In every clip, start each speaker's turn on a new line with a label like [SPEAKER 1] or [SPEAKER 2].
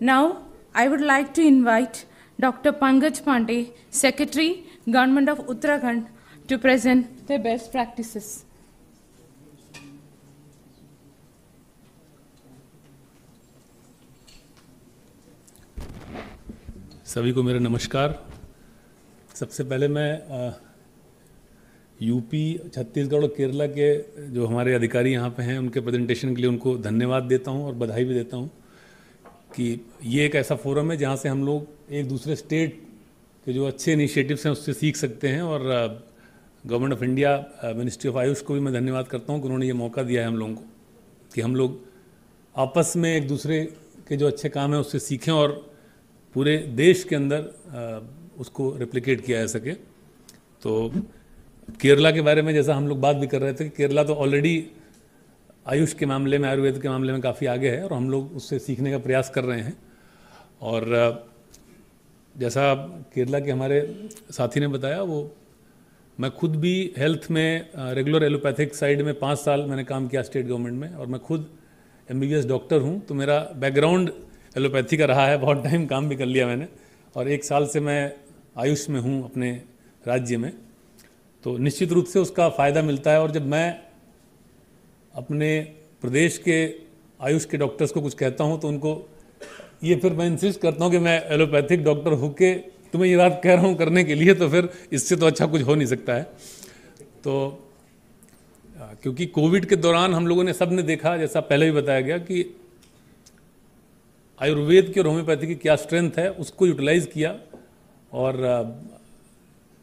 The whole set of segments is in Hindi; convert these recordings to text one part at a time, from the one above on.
[SPEAKER 1] Now, I would like to invite Dr. Pankaj Pandey, Secretary, Government of Uttarakhand, to present the best practices.
[SPEAKER 2] सभी को मेरा नमस्कार सबसे पहले मैं यूपी छत्तीसगढ़ और केरला के जो हमारे अधिकारी यहाँ पे हैं उनके प्रेजेंटेशन के लिए उनको धन्यवाद देता हूँ और बधाई भी देता हूँ कि ये एक ऐसा फोरम है जहाँ से हम लोग एक दूसरे स्टेट के जो अच्छे इनिशिएटिव्स हैं उससे सीख सकते हैं और government of India ministry of Ayush को भी मैं धन्यवाद करता हूँ कि उन्होंने ये मौका दिया है हम लोगों को कि हम लोग आपस में एक दूसरे के जो अच्छे काम हैं उससे सीखें और पूरे देश के अंदर उसको रिप्लिकेट किया जा सके। तो केरला के बारे में जैसा हम लोग बात भी कर रहे थे कि केरला तो ऑलरेडी आयुष के मामले में, आयुर्वेद के मामले में काफ़ी आगे है और हम लोग उससे सीखने का प्रयास कर रहे हैं। और, जैसा केरला के हमारे साथी ने बताया, वो, मैं खुद भी हेल्थ में रेगुलर एलोपैथिक साइड में पाँच साल मैंने काम किया स्टेट गवर्नमेंट में और मैं खुद एमबीबीएस डॉक्टर हूँ तो मेरा बैकग्राउंड एलोपैथी का रहा है, बहुत टाइम काम भी कर लिया मैंने और एक साल से मैं आयुष में हूँ अपने राज्य में। तो निश्चित रूप से उसका फ़ायदा मिलता है और जब मैं अपने प्रदेश के आयुष के डॉक्टर्स को कुछ कहता हूँ तो उनको ये फिर मैं इंसिस्ट करता हूँ कि मैं एलोपैथिक डॉक्टर होके तुम्हें ये बात कह रहा हूँ करने के लिए तो फिर इससे तो अच्छा कुछ हो नहीं सकता है। तो क्योंकि कोविड के दौरान हम लोगों ने सबने देखा, जैसा पहले भी बताया गया कि आयुर्वेद की और होम्योपैथी की क्या स्ट्रेंथ है, उसको यूटिलाइज किया और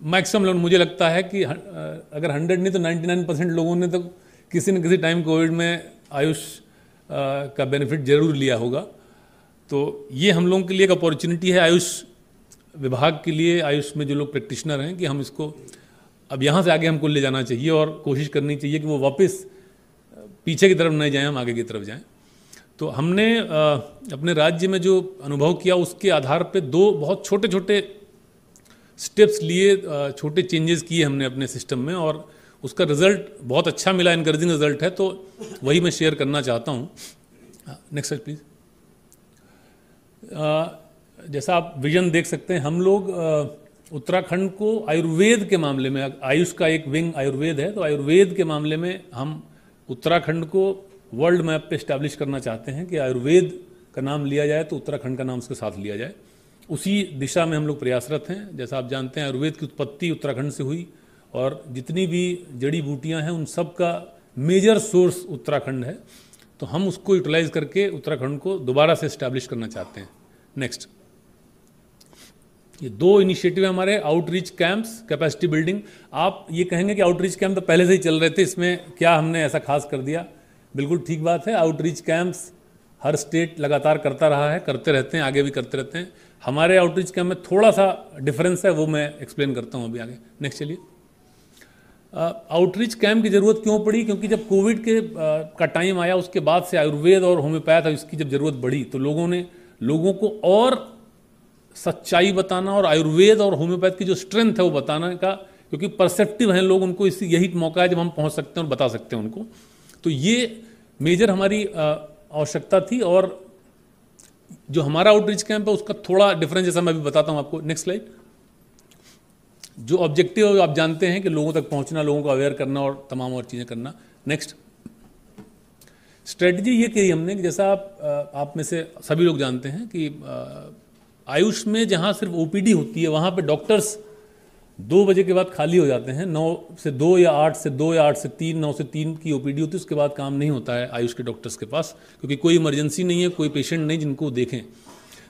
[SPEAKER 2] मैक्सिमम मुझे लगता है कि अगर हंड्रेड नहीं तो नाइन्टी नाइन परसेंट लोगों ने तो किसी न किसी टाइम कोविड में आयुष का बेनिफिट ज़रूर लिया होगा। तो ये हम लोगों के लिए एक अपॉर्चुनिटी है आयुष विभाग के लिए, आयुष में जो लोग प्रैक्टिशनर हैं कि हम इसको अब यहाँ से आगे हमको ले जाना चाहिए और कोशिश करनी चाहिए कि वो वापस पीछे की तरफ़ नहीं जाएँ, हम आगे की तरफ़ जाएँ। तो हमने अपने राज्य में जो अनुभव किया उसके आधार पे दो बहुत छोटे छोटे स्टेप्स लिए छोटे चेंजेस किए हमने अपने सिस्टम में और उसका रिज़ल्ट बहुत अच्छा मिला इनकरेजिंग रिज़ल्ट है तो वही मैं शेयर करना चाहता हूँ। नेक्स्ट साइड प्लीज़ जैसा आप विजन देख सकते हैं, हम लोग उत्तराखंड को आयुर्वेद के मामले में, आयुष का एक विंग आयुर्वेद है तो आयुर्वेद के मामले में हम उत्तराखंड को वर्ल्ड मैप पे स्टैब्लिश करना चाहते हैं कि आयुर्वेद का नाम लिया जाए तो उत्तराखंड का नाम उसके साथ लिया जाए। उसी दिशा में हम लोग प्रयासरत हैं। जैसा आप जानते हैं, आयुर्वेद की उत्पत्ति उत्तराखंड से हुई। और जितनी भी जड़ी बूटियाँ हैं, उन सब का मेजर सोर्स उत्तराखंड है। तो हम उसको यूटिलाइज करके उत्तराखंड को दोबारा से इस्टेब्लिश करना चाहते हैं। नेक्स्ट ये दो इनिशिएटिव हमारे आउटरीच कैंप्स कैपेसिटी बिल्डिंग आप ये कहेंगे कि आउटरीच कैंप तो पहले से ही चल रहे थे, इसमें क्या हमने ऐसा खास कर दिया? बिल्कुल ठीक बात है आउटरीच कैंप्स हर स्टेट लगातार करता रहा है, करते रहते हैं, आगे भी करते रहते हैं। हमारे आउटरीच कैंप में थोड़ा सा डिफरेंस है, वो मैं एक्सप्लेन करता हूँ अभी आगे। नेक्स्ट चलिए। आउटरीच कैंप की ज़रूरत क्यों पड़ी? क्योंकि जब कोविड के uh, का टाइम आया उसके बाद से आयुर्वेद और होम्योपैथ इसकी जब ज़रूरत बढ़ी तो लोगों ने लोगों को और सच्चाई बताना और आयुर्वेद और होम्योपैथ की जो स्ट्रेंथ है वो बताने का क्योंकि परसेप्टिव हैं लोग उनको इसी यही मौका है जब हम पहुँच सकते हैं और बता सकते हैं उनको। तो ये मेजर हमारी आवश्यकता थी और जो हमारा आउटरीच कैंप है उसका थोड़ा डिफरेंस जैसा मैं अभी बताता हूँ आपको। नेक्स्ट स्लाइड जो ऑब्जेक्टिव आप जानते हैं कि लोगों तक पहुँचना, लोगों को अवेयर करना और तमाम और चीज़ें करना। नेक्स्ट स्ट्रेटजी ये कही हमने कि जैसा आप आप में से सभी लोग जानते हैं कि आयुष में जहाँ सिर्फ़ ओपीडी होती है, वहाँ पे डॉक्टर्स दो बजे के बाद खाली हो जाते हैं। नौ से दो या आठ से दो या आठ से तीन, नौ से तीन की ओपीडी होती है, उसके बाद काम नहीं होता है आयुष के डॉक्टर्स के पास, क्योंकि कोई इमरजेंसी नहीं है, कोई पेशेंट नहीं जिनको देखें।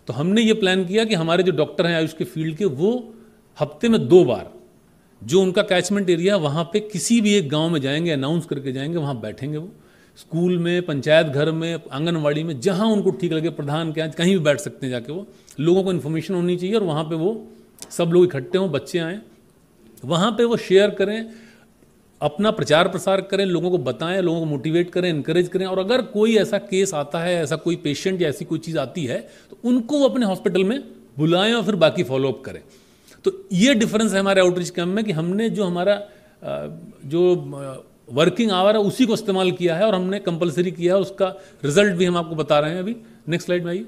[SPEAKER 2] तो हमने ये प्लान किया कि हमारे जो डॉक्टर हैं आयुष के फ़ील्ड के, वो हफ़्ते में दो बार, जो उनका कैचमेंट एरिया वहाँ पे किसी भी एक गाँव में जाएँगे अनाउंस करके जाएँगे, वहाँ बैठेंगे वो। स्कूल में, पंचायत घर में, आंगनवाड़ी में, जहाँ उनको ठीक लगे, प्रधान के कहीं भी बैठ सकते हैं जाके वो। लोगों को इन्फॉर्मेशन होनी चाहिए और वहाँ पे वो सब लोग इकट्ठे हों, बच्चे आएँ। वहाँ पे वो शेयर करें, अपना प्रचार प्रसार करें, लोगों को बताएँ, लोगों को मोटिवेट करें इनकरेज करें। और अगर कोई ऐसा केस आता है, ऐसा कोई पेशेंट या ऐसी कोई चीज़ आती है तो उनको वो अपने हॉस्पिटल में बुलाएँ और फिर बाकी फॉलोअप करें। तो ये डिफरेंस है हमारे आउटरीच कैम्प में कि हमने जो हमारा जो वर्किंग आवर है, उसी को इस्तेमाल किया है और हमने कंपलसरी किया है, उसका रिज़ल्ट भी हम आपको बता रहे हैं अभी। नेक्स्ट स्लाइड में आइए।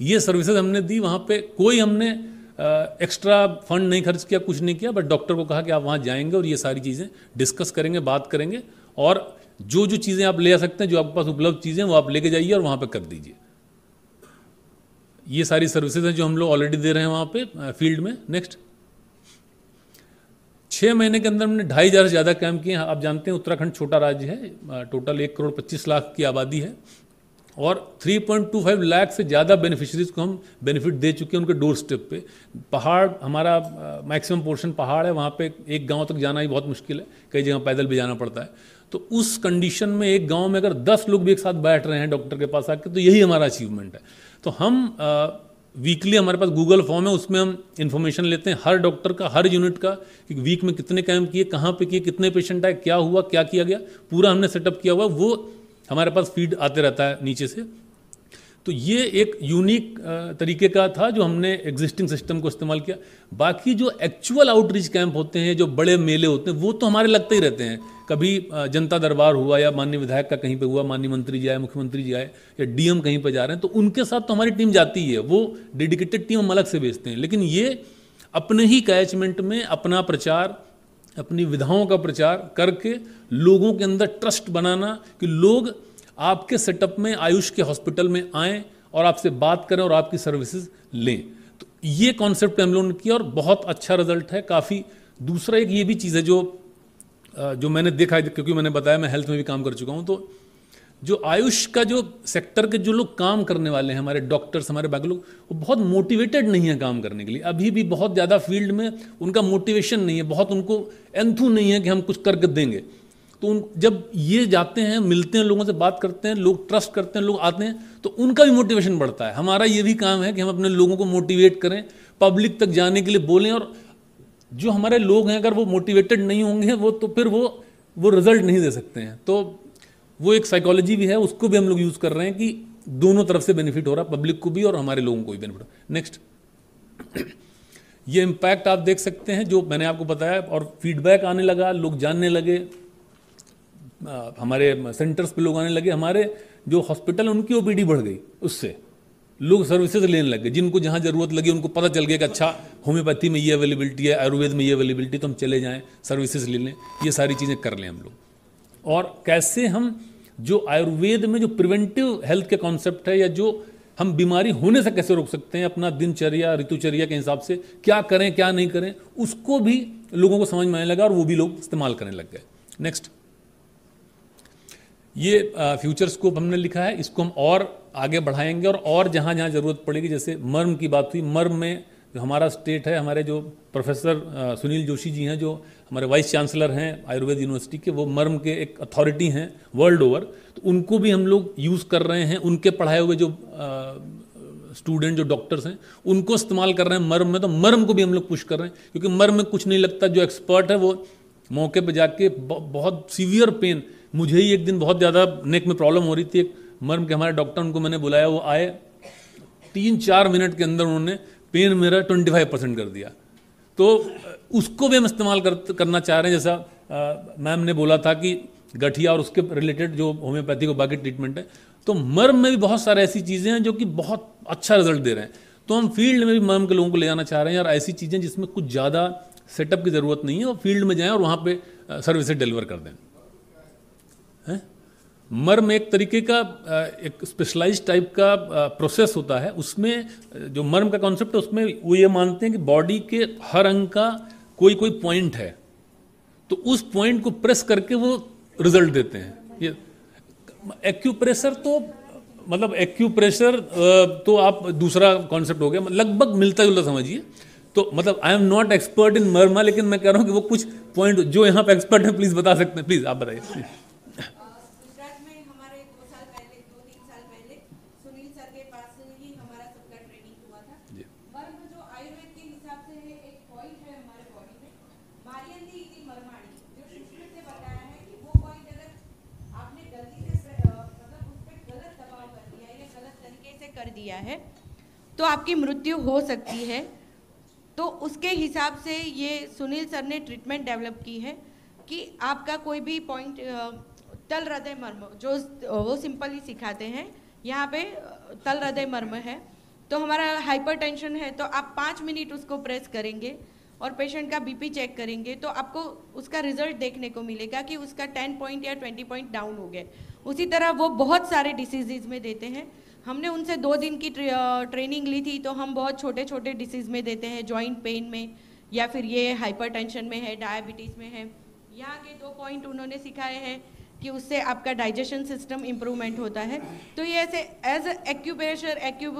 [SPEAKER 2] ये सर्विसेज़ हमने दी, वहाँ पे कोई हमने एक्स्ट्रा फंड नहीं खर्च किया, कुछ नहीं किया बट डॉक्टर को कहा कि आप वहाँ जाएँगे और ये सारी चीज़ें डिस्कस करेंगे, बात करेंगे और जो जो चीज़ें आप ले आ सकते हैं, जो आपके पास उपलब्ध चीज़ें वो आप लेके जाइए और वहाँ पर कर दीजिए। ये सारी सर्विसेज़ हैं जो हम लोग ऑलरेडी दे रहे हैं वहाँ पे फ़ील्ड में। नेक्स्ट छः महीने के अंदर हमने ढाई हज़ार से ज़्यादा कैंप किए हैं। आप जानते हैं उत्तराखंड छोटा राज्य है टोटल एक करोड़ पच्चीस लाख की आबादी है। और 3.25 लाख से ज़्यादा बेनिफिशरीज को हम बेनिफिट दे चुके हैं उनके डोर स्टेप पे। पहाड़, हमारा मैक्सिमम पोर्शन पहाड़ है। वहाँ पे एक गाँव तक जाना ही बहुत मुश्किल है। कई जगह पैदल भी जाना पड़ता है। तो उस कंडीशन में एक गाँव में अगर 10 लोग भी एक साथ बैठ रहे हैं डॉक्टर के पास आके तो यही हमारा अचीवमेंट है। तो हम वीकली हमारे पास गूगल फॉर्म है, उसमें हम इन्फॉर्मेशन लेते हैं हर डॉक्टर का, हर यूनिट का, कि वीक में कितने कैंप किए, कहाँ पे किए, कितने पेशेंट आए, क्या हुआ, क्या किया गया, पूरा हमने सेटअप किया हुआ, वो हमारे पास फ़ीड आते रहता है नीचे से। तो ये एक यूनिक तरीके का था जो हमने एग्जिस्टिंग सिस्टम को इस्तेमाल किया। बाकी जो एक्चुअल आउटरीच कैंप होते हैं, जो बड़े मेले होते हैं, वो तो हमारे लगते ही रहते हैं। कभी जनता दरबार हुआ या माननीय विधायक का कहीं पे हुआ, माननीय मंत्री जी आए, मुख्यमंत्री जी आए, या डीएम कहीं पे जा रहे हैं तो उनके साथ तो हमारी टीम जाती ही वो डेडिकेटेड टीम हम अलग से भेजते हैं। लेकिन ये अपने ही कैचमेंट में अपना प्रचार, अपनी विधाओं का प्रचार करके लोगों के अंदर ट्रस्ट बनाना कि लोग आपके सेटअप में, आयुष के हॉस्पिटल में आएँ और आपसे बात करें और आपकी सर्विसेज़ लें। तो ये कॉन्सेप्ट हम लोगों ने किया और बहुत अच्छा रिज़ल्ट है। काफ़ी दूसरा एक ये भी चीज़ है जो जो मैंने देखा है, क्योंकि मैंने बताया मैं हेल्थ में भी काम कर चुका हूँ तो जो आयुष का जो सेक्टर के जो लोग काम करने वाले हैं, हमारे डॉक्टर्स हमारे बाकी लोग, वो बहुत मोटिवेटेड नहीं है काम करने के लिए। अभी भी बहुत ज़्यादा फ़ील्ड में उनका मोटिवेशन नहीं है, बहुत उनको एंथू नहीं है कि हम कुछ करके देंगे। तो उन, जब ये जाते हैं, मिलते हैं, लोगों से बात करते हैं, लोग ट्रस्ट करते हैं, लोग आते हैं तो उनका भी मोटिवेशन बढ़ता है। हमारा ये भी काम है कि हम अपने लोगों को मोटिवेट करें पब्लिक तक जाने के लिए बोलें और जो हमारे लोग हैं, अगर वो मोटिवेटेड नहीं होंगे, वो तो फिर वो वो रिज़ल्ट नहीं दे सकते हैं। तो वो एक साइकोलॉजी भी है, उसको भी हम लोग यूज़ कर रहे हैं कि दोनों तरफ़ से बेनिफिट हो रहा है पब्लिक को भी और हमारे लोगों को भी बेनिफिट हो नेक्स्ट ये इम्पैक्ट आप देख सकते हैं, जो मैंने आपको बताया और फीडबैक आने लगा, लोग जानने लगे हमारे सेंटर्स पे लोग आने लगे। हमारे जो हॉस्पिटल उनकी ओपीडी बढ़ गई उससे। लोग सर्विसेज़ लेने लग गए। जिनको जहाँ ज़रूरत लगी, उनको पता चल गया कि अच्छा होम्योपैथी में ये अवेलेबिलिटी है, आयुर्वेद में ये अवेलेबिलिटी तो हम चले जाएँ, सर्विसेज़ ले लें। ये सारी चीज़ें कर लें हम लोग। और कैसे हम जो आयुर्वेद में जो प्रिवेंटिव हेल्थ के कॉन्सेप्ट है, या जो हम बीमारी होने से कैसे रोक सकते हैं, अपना दिनचर्या, ऋतुचर्या के हिसाब से, क्या करें, क्या नहीं करें, उसको भी लोगों को समझ में आने लगा और वो भी लोग इस्तेमाल करने लग गए। नेक्स्ट ये फ्यूचर स्कोप हमने लिखा है, इसको हम और आगे बढ़ाएँगे और और जहाँ जहाँ ज़रूरत पड़ेगी, जैसे मर्म की बात हुई, मर्म में जो हमारा स्टेट है, हमारे जो प्रोफेसर सुनील जोशी जी हैं, जो हमारे वाइस चांसलर हैं आयुर्वेद यूनिवर्सिटी के, वो मर्म के एक अथॉरिटी हैं वर्ल्ड ओवर तो उनको भी हम लोग यूज़ कर रहे हैं, उनके पढ़ाए हुए जो स्टूडेंट जो डॉक्टर्स हैं, उनको इस्तेमाल कर रहे हैं मर्म में तो मर्म को भी हम लोग पुश कर रहे हैं, क्योंकि मर्म में कुछ नहीं लगता, जो एक्सपर्ट है, वो मौके पर जाके बहुत सीवियर पेन मुझे ही एक दिन बहुत ज़्यादा नेक में प्रॉब्लम हो रही थी। एक मर्म के हमारे डॉक्टर उनको मैंने बुलाया वो आए। तीन चार मिनट के अंदर उन्होंने पेन मेरा ट्वेंटी फाइव परसेंट कर दिया। तो उसको भी हम इस्तेमाल कर, करना चाह रहे हैं जैसा मैम ने बोला था कि गठिया और उसके रिलेटेड जो होम्योपैथी को बाकी ट्रीटमेंट है। तो मर्म में भी बहुत सारे ऐसी चीज़ें हैं जो कि बहुत अच्छा रिज़ल्ट दे रहे हैं। तो हम फ़ील्ड में भी मर्म के लोगों को ले जाना चाह रहे हैं और ऐसी चीज़ें जिसमें कुछ ज़्यादा सेटअप की ज़रूरत नहीं है और फ़ील्ड में जाएँ और वहाँ पे सर्विसेज़ डिलीवर कर दें। है? मर्म एक तरीके का एक स्पेशलाइज टाइप का प्रोसेस होता है। उसमें, जो मर्म का कॉन्सेप्ट है, उसमें वो ये मानते हैं कि बॉडी के हर अंग का कोई कोई पॉइंट है। तो उस पॉइंट को प्रेस करके वो रिज़ल्ट देते हैं। ये एक्यूप्रेशर तो मतलब एक्यूप्रेशर तो आप दूसरा कॉन्सेप्ट हो गया। लगभग मिलता जुलता समझिए। तो मतलब I am not expert in marma, लेकिन मैं कह रहा हूँ कि वो कुछ पॉइंट जो यहाँ पे एक्सपर्ट है प्लीज़ बता सकते हैं। प्लीज़ आप बताइए।
[SPEAKER 3] दिया है तो आपकी मृत्यु हो सकती है। तो उसके हिसाब से ये सुनील सर ने ट्रीटमेंट डेवलप की है कि आपका कोई भी पॉइंट तल हृदय मर्म, जो वो सिंपल सिखाते हैं, यहाँ पे तल हृदय मर्म है। तो हमारा हाइपरटेंशन है तो आप पाँच मिनट उसको प्रेस करेंगे और पेशेंट का बीपी चेक करेंगे तो आपको उसका रिज़ल्ट देखने को मिलेगा कि उसका टेन पॉइंट या ट्वेंटी पॉइंट डाउन हो गया। उसी तरह वो बहुत सारे डिसीज़ में देते हैं। हमने उनसे दो दिन की ट्रे, ट्रेनिंग ली थी तो हम बहुत छोटे छोटे डिसीज़ में देते हैं जॉइंट पेन में या फिर ये हाइपरटेंशन में है डायबिटीज़ में है। यहाँ के दो पॉइंट उन्होंने सिखाए हैं कि उससे आपका डाइजेशन सिस्टम इम्प्रूवमेंट होता है। तो ये ऐसे एज एक्यूप्रेशर एक्यू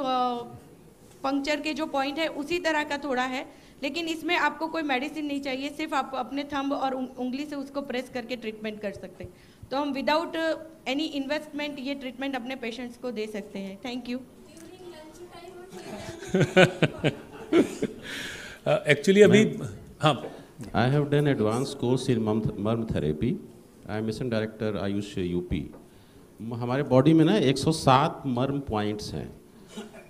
[SPEAKER 3] पंक्चर के जो पॉइंट है उसी तरह का थोड़ा है लेकिन इसमें आपको कोई मेडिसिन नहीं चाहिए सिर्फ़ आप अपने थंब और उंगली से उसको प्रेस करके ट्रीटमेंट कर सकते हैं। तो हम विदाउट एनी इन्वेस्टमेंट ये ट्रीटमेंट अपने पेशेंट्स को दे सकते हैं. थैंक यू
[SPEAKER 2] एक्चुअली अभी हाँ.
[SPEAKER 4] I have done advanced course in mum- murm therapy. I am mission director Ayush UP हमारे बॉडी में ना 107 मर्म पॉइंट्स हैं.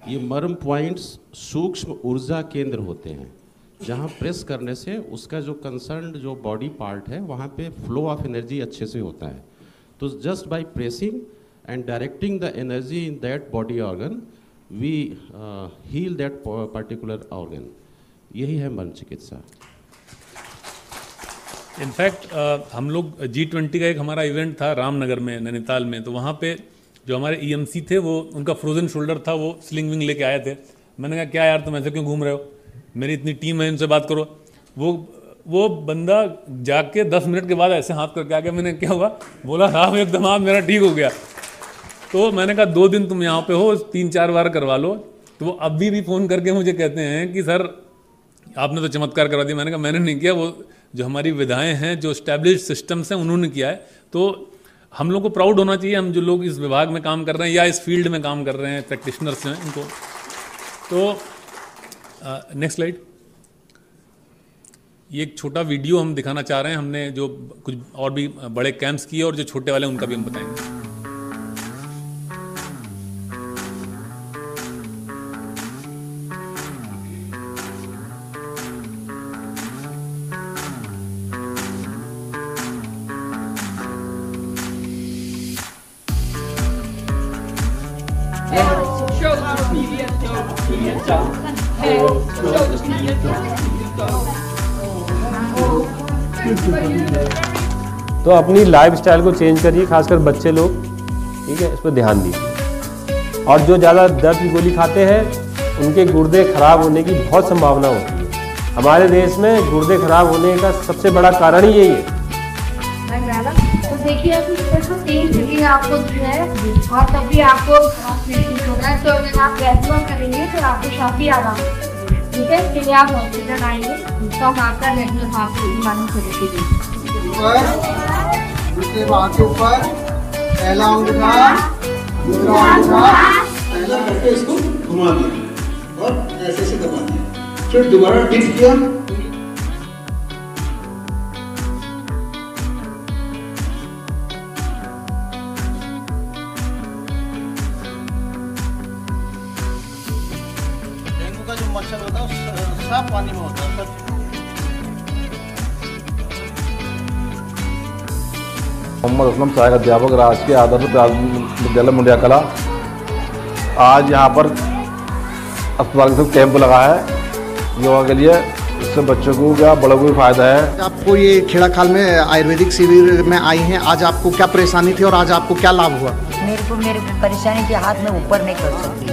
[SPEAKER 4] ये मर्म पॉइंट्स सूक्ष्म ऊर्जा केंद्र होते हैं. जहाँ प्रेस करने से उसका जो कंसर्न जो बॉडी पार्ट है वहाँ पे फ्लो ऑफ़ एनर्जी अच्छे से होता है। तो just by pressing and directing the energy in that body organ we heal that particular organ यही है मन चिकित्सा।
[SPEAKER 2] इनफैक्ट uh, हम लोग जी ट्वेंटी का एक हमारा इवेंट था रामनगर में नैनीताल में। तो वहाँ पे जो हमारे ईएमसी थे वो उनका फ्रोजन शोल्डर था वो स्लिंग विंग लेके आए थे। मैंने कहा क्या यार तुम ऐसे क्यों घूम रहे हो? मेरी इतनी टीम है, इनसे बात करो। वो वो बंदा जाके दस मिनट के बाद ऐसे हाथ करके आ गया मैंने क्या हुआ? बोला साहब एकदम आप मेरा ठीक हो गया। तो मैंने कहा, दो दिन तुम यहाँ पे हो, तीन चार बार करवा लो। तो वो अभी भी फ़ोन करके मुझे कहते हैं कि, सर, आपने तो चमत्कार करवा दिया। मैंने कहा, मैंने नहीं किया, वो जो हमारी विधाएँ हैं, जो स्टैब्लिश सिस्टम्स हैं, उन्होंने किया है। तो हम लोग को प्राउड होना चाहिए, हम जो लोग इस विभाग में काम कर रहे हैं या इस फ़ील्ड में काम कर रहे हैं प्रैक्टिशनर्स हैं उनको तो नेक्स्ट स्लाइड ये एक छोटा वीडियो हम दिखाना चाह रहे हैं। हमने जो कुछ और भी बड़े कैंप्स किए और जो छोटे वाले उनका भी हम बताएँगे।
[SPEAKER 5] तो अपनी लाइफ स्टाइल को चेंज करिए, खासकर बच्चे लोग। ठीक है? इस पर ध्यान दीजिए। और जो ज़्यादा दर्द की गोली खाते हैं, उनके गुर्दे खराब होने की बहुत संभावना होती है। हमारे देश में गुर्दे खराब होने का सबसे बड़ा कारण ही यही है।
[SPEAKER 6] तो देखिए अभी देखो आपको जो है, और तभी आपको महसूस होगा तो अगर आप रेगुलर करेंगे तो आपको काफ़ी आराम ठीक है? इसके लिए आप हॉस्पिटल आएँगे तो हम आपका रेगुलर आपको देंगे
[SPEAKER 7] ऊपर दूसरे बात के ऊपर पहला अंगूठा दूसरा अंगूठा पहला करके इसको घुमा दिया। और ऐसे से दबा दिया। फिर दोबारा डिप किया। डेंगू का जो मच्छर होता है साफ़ पानी में होता है।
[SPEAKER 8] मोहम्मद असलम सहायक अध्यापक राजकीय आदर्श विद्यालय मुंडिया कला। आज यहाँ पर अस्पताल के साथ कैंप लगा है। योगा के लिए इससे बच्चों को क्या बड़ों को भी फ़ायदा है?
[SPEAKER 7] आपको ये खेड़ा खाल में आयुर्वेदिक शिविर में आई हैं। आज आपको क्या परेशानी थी और आज आपको क्या लाभ हुआ?
[SPEAKER 9] मेरे को मेरे परेशानी के हाथ में ऊपर नहीं कर सकती।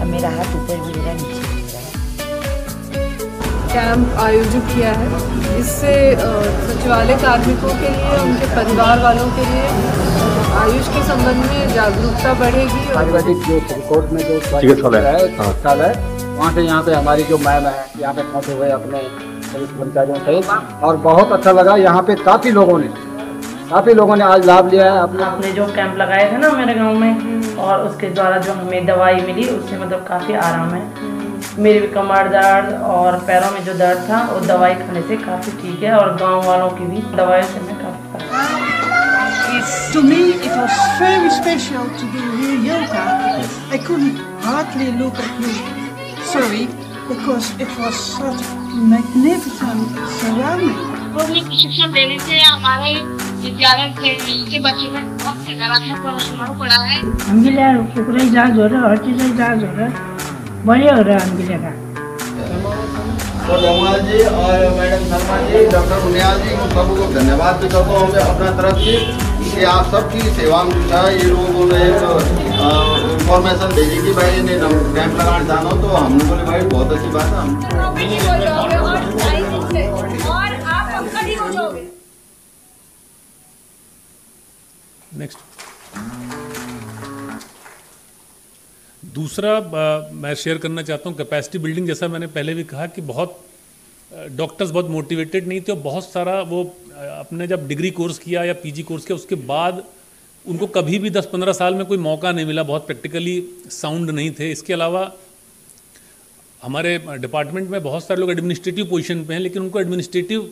[SPEAKER 9] अब मेरा हाथ ऊपर भी मेरा नीचे
[SPEAKER 10] कैंप आयोजित किया है। इससे सचिवालय कार्मिकों के लिए उनके परिवार वालों के लिए आयुष के संबंध में जागरूकता बढ़ेगी और
[SPEAKER 11] आयुर्वेदिक जो फरीदकोट में जो
[SPEAKER 8] चिकित्सालय।
[SPEAKER 11] है वहाँ से यहाँ पे हमारी जो मैम है यहाँ पे पहुँचे हुए अपने सभी कर्मचारियों सहित और बहुत अच्छा लगा यहाँ पे काफ़ी लोगों ने काफ़ी लोगों ने आज लाभ लिया है। अपना
[SPEAKER 12] आपने जो कैंप लगाए थे ना मेरे गाँव में और उसके द्वारा जो हमें दवाई मिली उससे मतलब काफ़ी आराम है। मेरे भी कमर दर्द और पैरों में जो दर्द था वो दवाई खाने से काफ़ी ठीक है और गाँव वालों की भी दवाइयों से मैं काफ़ी फ़र्क
[SPEAKER 13] To me, it was very special to do here yoga. I couldn't hardly look at you, sorry, because it was such magnificent surrounding.
[SPEAKER 6] पूर्व प्रशिक्षण देने से हमारे विद्यालय के के बच्चों में बहुत सकारात्मक पड़ा है
[SPEAKER 12] हम भी ले कुकरे इलाज हो रहा है हर चीज़ का इलाज हो रहा है
[SPEAKER 14] वही हो रहा है उनकी जगह
[SPEAKER 7] तो जी और मैडम शर्मा जी डॉक्टर उनियाल जी उन सबको धन्यवाद भी करता हूँ मैं अपना तरफ़ से। कि आप सबकी सेवा में है ये लोगों ने एक इंफॉर्मेशन भेजी कि भाई ने कैंप लगाना चाहना हो तो हम लोगों ने भाई बहुत अच्छी बात है। हम
[SPEAKER 15] हो
[SPEAKER 2] नेक्स्ट दूसरा अ, मैं शेयर करना चाहता हूँ कैपेसिटी बिल्डिंग जैसा मैंने पहले भी कहा कि बहुत डॉक्टर्स बहुत मोटिवेटेड नहीं थे और बहुत सारा वो अपने जब डिग्री कोर्स किया या पीजी कोर्स किया उसके बाद उनको कभी भी 10-15 साल में कोई मौका नहीं मिला बहुत प्रैक्टिकली साउंड नहीं थे। इसके अलावा हमारे डिपार्टमेंट में बहुत सारे लोग एडमिनिस्ट्रेटिव पोजीशन पे हैं लेकिन उनको एडमिनिस्ट्रेटिव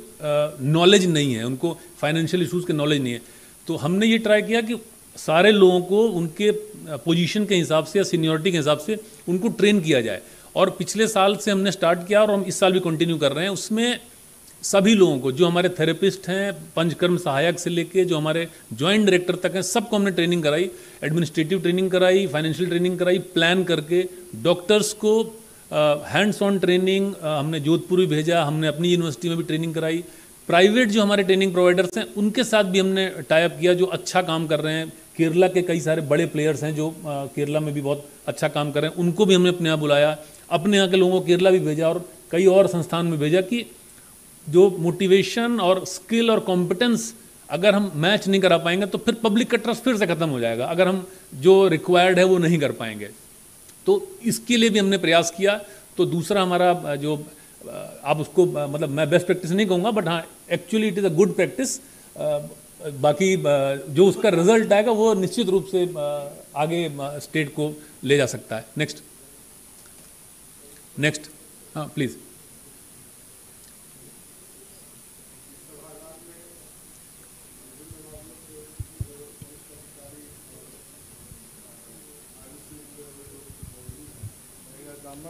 [SPEAKER 2] नॉलेज नहीं है उनको फाइनेंशियल इशूज़ के नॉलेज नहीं है। तो हमने ये ट्राई किया कि सारे लोगों को उनके पोजीशन के हिसाब से या सीनियरिटी के हिसाब से उनको ट्रेन किया जाए। और पिछले साल से हमने स्टार्ट किया और हम इस साल भी कंटिन्यू कर रहे हैं। उसमें सभी लोगों को, जो हमारे थेरेपिस्ट हैं, पंचकर्म सहायक से लेके, जो हमारे जॉइंट डायरेक्टर तक हैं, सबको हमने ट्रेनिंग कराई एडमिनिस्ट्रेटिव ट्रेनिंग कराई फाइनेंशियल ट्रेनिंग कराई प्लान करके डॉक्टर्स को हैंड्स ऑन ट्रेनिंग हमने जोधपुर भी भेजा, हमने अपनी यूनिवर्सिटी में भी ट्रेनिंग कराई। प्राइवेट जो हमारे ट्रेनिंग प्रोवाइडर्स हैं, उनके साथ भी हमने टाइप किया, जो अच्छा काम कर रहे हैं। केरला के कई सारे बड़े प्लेयर्स हैं जो केरला में भी बहुत अच्छा काम कर रहे हैं। उनको भी हमने अपने यहाँ बुलाया, अपने यहाँ के लोगों को केरला भी भेजा और कई और संस्थान में भेजा कि जो मोटिवेशन और स्किल और कॉम्पिटेंस अगर हम मैच नहीं करा पाएँगे तो फिर पब्लिक का ट्रस्ट फिर से खत्म हो जाएगा। अगर हम जो रिक्वायर्ड है वो नहीं कर पाएँगे। तो इसके लिए भी हमने प्रयास किया। तो दूसरा हमारा जो आप उसको मतलब मैं बेस्ट प्रैक्टिस नहीं कहूँगा बट हाँ actually it is a good practice बाकी जो उसका रिज़ल्ट आएगा, वो निश्चित रूप से आगे स्टेट को ले जा सकता है। नेक्स्ट नेक्स्ट हाँ प्लीज़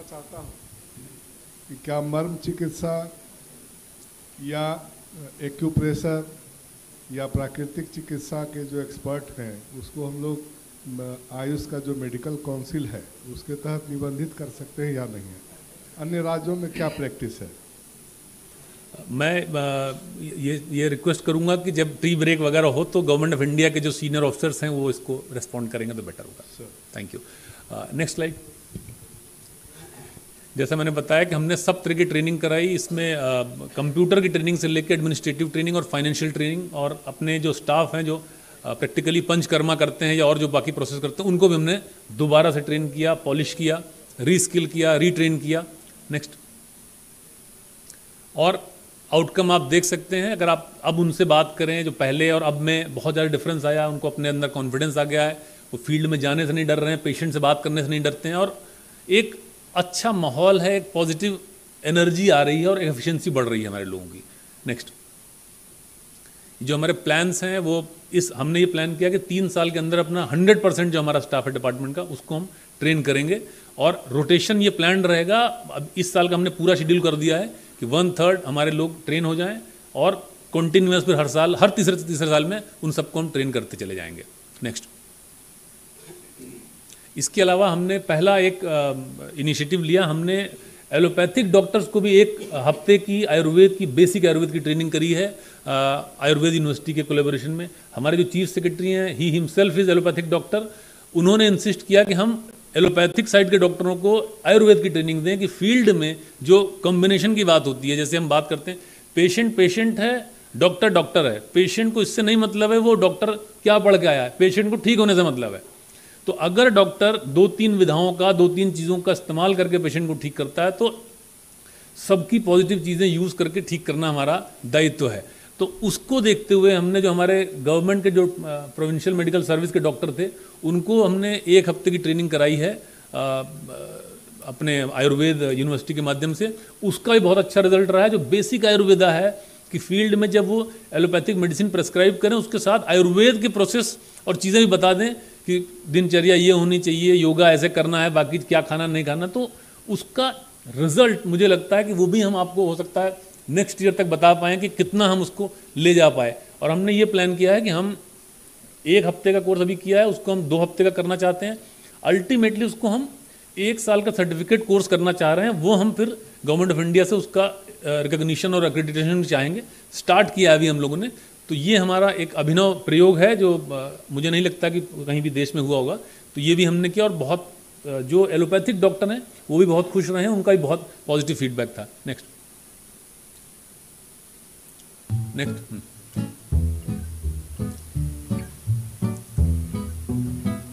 [SPEAKER 16] चाहता हूँ कि क्या मर्म चिकित्सा या एक्यूप्रेशर या प्राकृतिक चिकित्सा के जो एक्सपर्ट हैं उसको हम लोग आयुष का जो मेडिकल काउंसिल है उसके तहत निबंधित कर सकते हैं या नहीं है? अन्य राज्यों में क्या प्रैक्टिस है?
[SPEAKER 2] मैं ये ये रिक्वेस्ट करूँगा कि जब टी ब्रेक वगैरह हो तो गवर्नमेंट ऑफ़ इंडिया के जो सीनियर ऑफिसर्स हैं वो इसको रिस्पॉन्ड करेंगे तो बेटर होगा। Sir thank you next slide जैसा मैंने बताया कि हमने सब तरह की ट्रेनिंग कराई, इसमें कंप्यूटर की ट्रेनिंग से लेकर एडमिनिस्ट्रेटिव ट्रेनिंग और फाइनेंशियल ट्रेनिंग और अपने जो स्टाफ हैं जो प्रैक्टिकली पंचकर्मा करते हैं या और जो बाकी प्रोसेस करते हैं, उनको भी हमने दोबारा से ट्रेन किया पॉलिश किया रीस्किल किया रीट्रेन किया. नेक्स्ट और आउटकम आप देख सकते हैं, अगर आप अब उनसे बात करें, जो पहले और अब में बहुत ज़्यादा डिफरेंस आया, उनको अपने अंदर कॉन्फिडेंस आ गया है, वो फ़ील्ड में जाने से नहीं डर रहे हैं पेशेंट से बात करने से नहीं डरते हैं और एक अच्छा माहौल है, एक पॉजिटिव एनर्जी आ रही है और एफिशिएंसी बढ़ रही है हमारे लोगों की। नेक्स्ट जो हमारे प्लान्स हैं, वो इस, हमने ये प्लान किया कि तीन साल के अंदर अपना 100 परसेंट जो हमारा स्टाफ है डिपार्टमेंट का, उसको हम ट्रेन करेंगे और रोटेशन ये प्लान रहेगा। अब इस साल का हमने पूरा शेड्यूल कर दिया है कि वन थर्ड हमारे लोग ट्रेन हो जाएँ और कंटिन्यूस फिर हर साल, हर तीसरे तीसरे साल में उन सबको हम ट्रेन करते चले जाएँगे। नेक्स्ट इसके अलावा हमने पहला एक इनिशिएटिव लिया। हमने एलोपैथिक डॉक्टर्स को भी एक हफ़्ते की आयुर्वेद की बेसिक आयुर्वेद की ट्रेनिंग करी है आयुर्वेद यूनिवर्सिटी के कोलेबोरेशन में। हमारे जो चीफ सेक्रेटरी हैं ही हिमसेल्फ इज़ एलोपैथिक डॉक्टर उन्होंने इंसिस्ट किया कि हम एलोपैथिक साइड के डॉक्टरों को आयुर्वेद की ट्रेनिंग दें कि फ़ील्ड में जो कॉम्बिनेशन की बात होती है, जैसे हम बात करते हैं पेशेंट पेशेंट है डॉक्टर डॉक्टर है। पेशेंट को इससे नहीं मतलब है वो डॉक्टर क्या पढ़ के आया है पेशेंट को ठीक होने से मतलब है। तो अगर डॉक्टर दो तीन विधाओं का दो तीन चीज़ों का इस्तेमाल करके पेशेंट को ठीक करता है तो सबकी पॉजिटिव चीज़ें यूज़ करके ठीक करना हमारा दायित्व तो है। तो उसको देखते हुए हमने जो हमारे गवर्नमेंट के जो प्रोविंशियल मेडिकल सर्विस के डॉक्टर थे उनको हमने एक हफ़्ते की ट्रेनिंग कराई है अ, अपने आयुर्वेद यूनिवर्सिटी के माध्यम से। उसका भी बहुत अच्छा रिज़ल्ट रहा है जो बेसिक आयुर्वेदा है कि फ़ील्ड में जब वो एलोपैथिक मेडिसिन प्रेस्क्राइब करें उसके साथ आयुर्वेद के प्रोसेस और चीज़ें भी बता दें कि दिनचर्या ये होनी चाहिए, योगा ऐसे करना है, बाकी क्या खाना, नहीं खाना तो उसका रिज़ल्ट मुझे लगता है कि वो भी हम आपको हो सकता है नेक्स्ट ईयर तक बता पाएँ कि कितना हम उसको ले जा पाए। और हमने ये प्लान किया है कि हम एक हफ़्ते का कोर्स अभी किया है, उसको हम दो हफ़्ते का करना चाहते हैं। अल्टीमेटली उसको हम एक साल का सर्टिफिकेट कोर्स करना चाह रहे हैं, वो हम फिर गवर्नमेंट ऑफ़ इंडिया से उसका रिकग्निशन और एक्रेडिटेशन चाहेंगे। स्टार्ट किया अभी हम लोगों ने। तो ये हमारा एक अभिनव प्रयोग है जो मुझे नहीं लगता कि कहीं भी देश में हुआ होगा। तो ये भी हमने किया और बहुत जो एलोपैथिक डॉक्टर हैं, वो भी बहुत खुश रहे हैं, उनका भी बहुत पॉजिटिव फीडबैक था। नेक्स्ट। नेक्स्ट।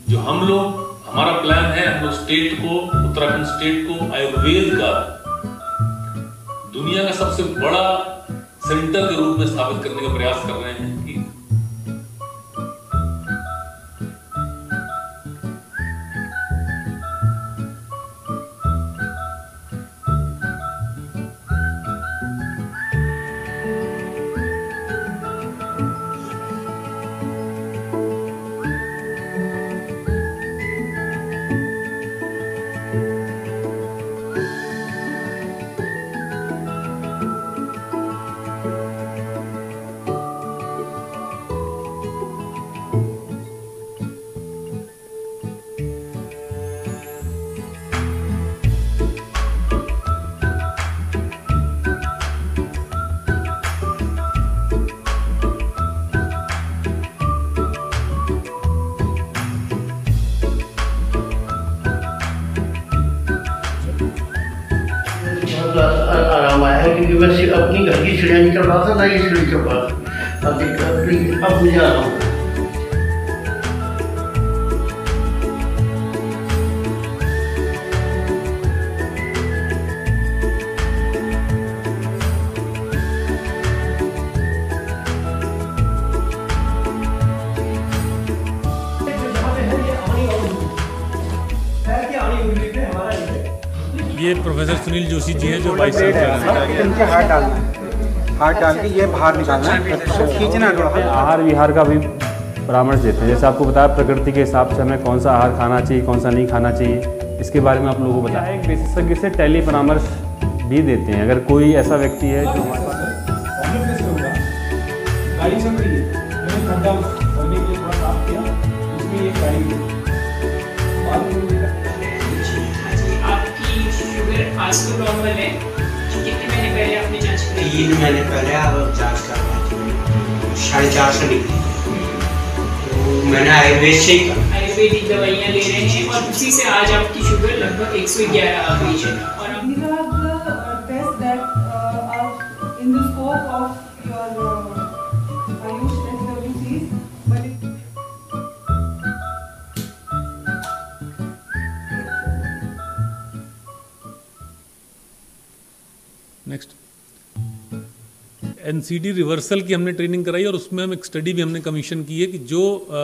[SPEAKER 2] जो हम लोग, हमारा प्लान है हम लोग स्टेट को, उत्तराखंड स्टेट को आयुर्वेद का। दुनिया का सबसे बड़ा सेंटर के रूप में स्थापित करने का प्रयास कर रहे हैं। की
[SPEAKER 14] चढ़ रहा था ना ये चढ़ रहा अब दिक्कत नहीं अब मुझे आराम है।
[SPEAKER 2] ये प्रोफेसर सुनील जोशी जी हैं जो चांसलर हैं।
[SPEAKER 17] इनके हाथ डाल के ये बाहर निकालना है। खींचना थोड़ा।
[SPEAKER 5] आहार विहार का भी परामर्श देते हैं। जैसे आपको बताया प्रकृति के हिसाब से हमें कौन सा आहार खाना चाहिए कौन सा नहीं खाना चाहिए इसके बारे में आप लोगों को बताया एक विशेषज्ञ से टेली परामर्श भी देते हैं। अगर कोई ऐसा व्यक्ति है जो हमारे पास
[SPEAKER 18] है
[SPEAKER 19] आपकी शुगर आज तो नॉर्मल है महीने पहले आपने जाँच कराई
[SPEAKER 20] तीन महीने पहले आप जाँच करवाई थी साढ़े चार सौ निकली तो मैंने आयुर्वेद से ही
[SPEAKER 19] आयुर्वेदिक दवाइयाँ ले रहे हैं और उसी से आज आपकी शुगर लगभग 111 आ गई है।
[SPEAKER 2] एनसीडी रिवर्सल की हमने ट्रेनिंग कराई और उसमें हम एक स्टडी भी हमने कमीशन की है कि जो अ,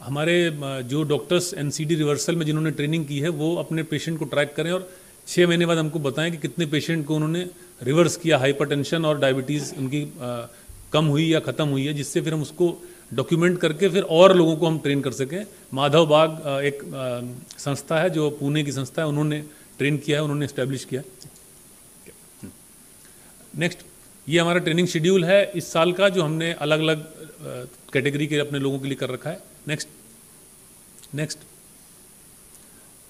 [SPEAKER 2] हमारे जो डॉक्टर्स एनसीडी रिवर्सल में जिन्होंने ट्रेनिंग की है वो अपने पेशेंट को ट्रैक करें और छः महीने बाद हमको बताएँ कि कितने पेशेंट को उन्होंने रिवर्स किया हाइपरटेंशन और डायबिटीज़ उनकी अ, कम हुई या ख़त्म हुई है जिससे फिर हम उसको डॉक्यूमेंट करके फिर और लोगों को हम ट्रेन कर सकें। माधव बाग एक संस्था है जो पुणे की संस्था है उन्होंने ट्रेन किया है उन्होंने इस्टेब्लिश किया है। नेक्स्ट ये हमारा ट्रेनिंग शेड्यूल है। इस साल का जो हमने अलग अलग कैटेगरी के अपने लोगों के लिए कर रखा है। Next. Next.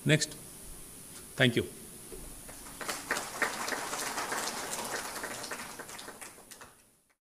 [SPEAKER 2] Next. Thank you.